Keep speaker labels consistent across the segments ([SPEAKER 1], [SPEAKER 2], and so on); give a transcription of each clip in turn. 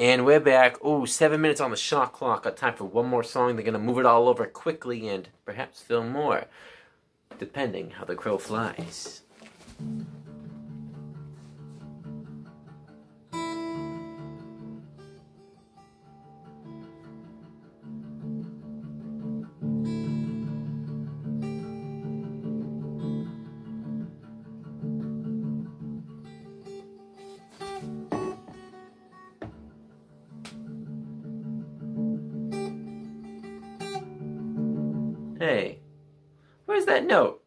[SPEAKER 1] And we're back. Oh, seven minutes on the shot clock. Got time for one more song. They're gonna move it all over quickly and perhaps film more, depending how the crow flies. Hey, where's that note?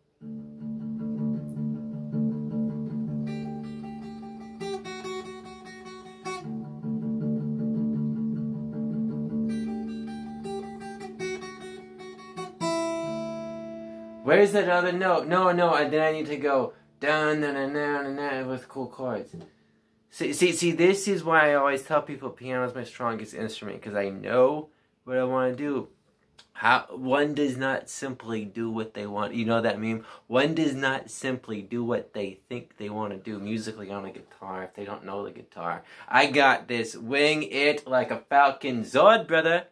[SPEAKER 1] Where's that other note? No, no, and then I need to go down, down, down, down, down with cool chords. See, see, see, this is why I always tell people piano is my strongest instrument because I know what I want to do. How one does not simply do what they want. You know that meme. One does not simply do what they think they want to do musically on a guitar if they don't know the guitar. I got this. Wing it like a falcon, Zord, brother.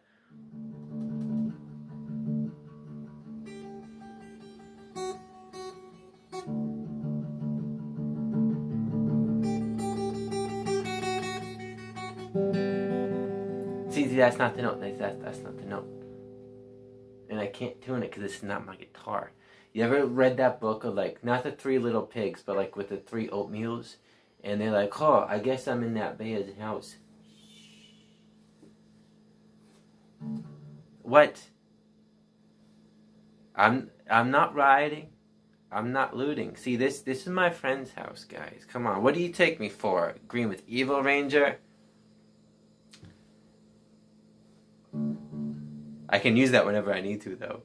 [SPEAKER 1] See, that's not the note. That's, that's, that's not the note. I can't tune it because it's not my guitar. You ever read that book of like, not the three little pigs, but like with the three oatmeals? And they're like, oh, I guess I'm in that bear's house. What? I'm I'm not rioting. I'm not looting. See this this is my friend's house, guys. Come on. What do you take me for? Green with Evil Ranger? I can use that whenever I need to, though.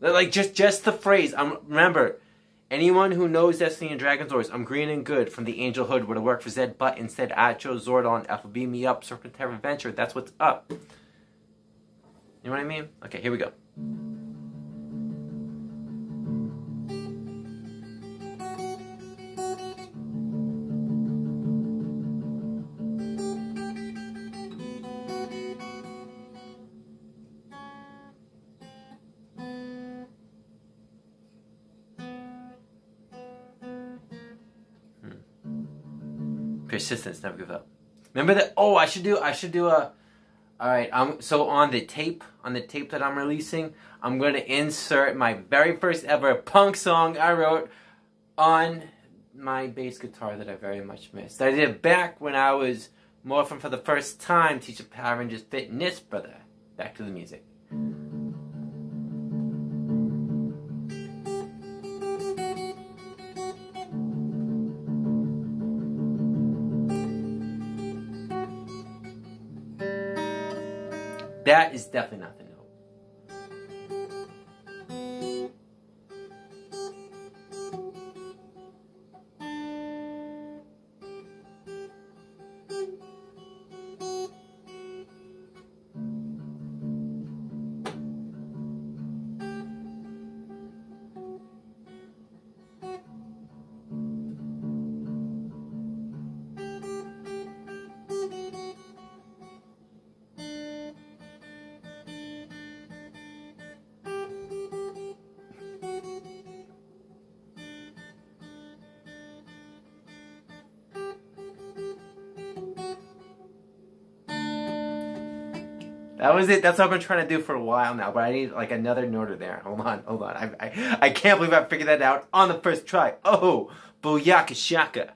[SPEAKER 1] Like just just the phrase. I'm remember. Anyone who knows Destiny and Dragon Zord, I'm green and good from the Angel Hood would have worked for Zedd, but instead I chose Zordon, FB me up, Serpentine Adventure. That's what's up. You know what I mean? Okay, here we go. Persistence never give up. Remember that oh i should do i should do a all right i'm so on the tape on the tape that i'm releasing i'm going to insert my very first ever punk song i wrote on my bass guitar that i very much missed i did it back when i was morphing for the first time teaching power rangers fitness brother. Back to the music That is definitely not That was it. That's what I've been trying to do for a while now, but I need like another note there. Hold on, hold on. I, I, I can't believe I figured that out on the first try. Oh, booyaka shaka.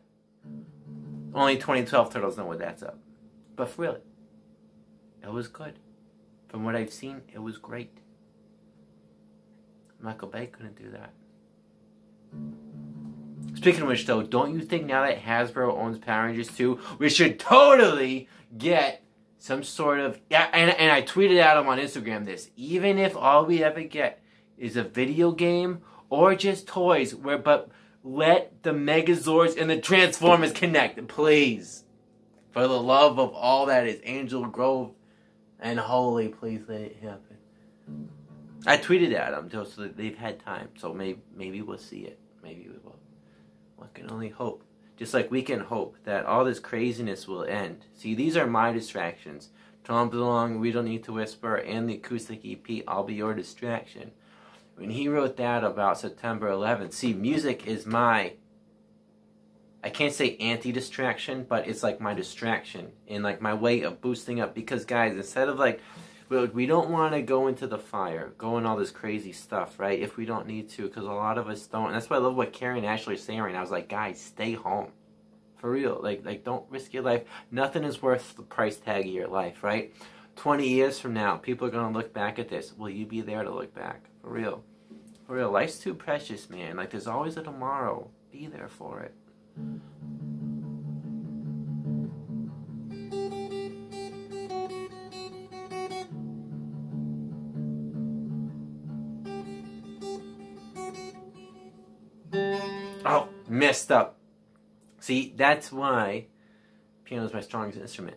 [SPEAKER 1] Only 2012 turtles know what that's up. But for real, it was good. From what I've seen, it was great. Michael Bay couldn't do that. Speaking of which, though, don't you think now that Hasbro owns Power Rangers 2, we should totally get some sort of yeah and, and i tweeted out on instagram this even if all we ever get is a video game or just toys where but let the megazords and the transformers connect please. For the love of all that is angel grove and holy please let it happen. I tweeted at them so they've had time so maybe maybe we'll see it. Maybe we will. One can only hope Just like we can hope that all this craziness will end. See, these are my distractions. Trump along, We Don't Need to Whisper, and the acoustic EP, I'll Be Your Distraction. When he wrote that about September 11th, see, music is my, I can't say anti distraction, but it's like my distraction and like my way of boosting up. Because, guys, instead of like, we don't want to go into the fire, go in all this crazy stuff, right? If we don't need to, because a lot of us don't. And that's why I love what Karen Ashley are saying right now. I was like, guys, stay home. For real. Like, like don't risk your life. Nothing is worth the price tag of your life, right? 20 years from now, people are going to look back at this. Will you be there to look back? For real. For real. Life's too precious, man. Like, there's always a tomorrow. Be there for it. Oh, messed up. See, that's why piano is my strongest instrument.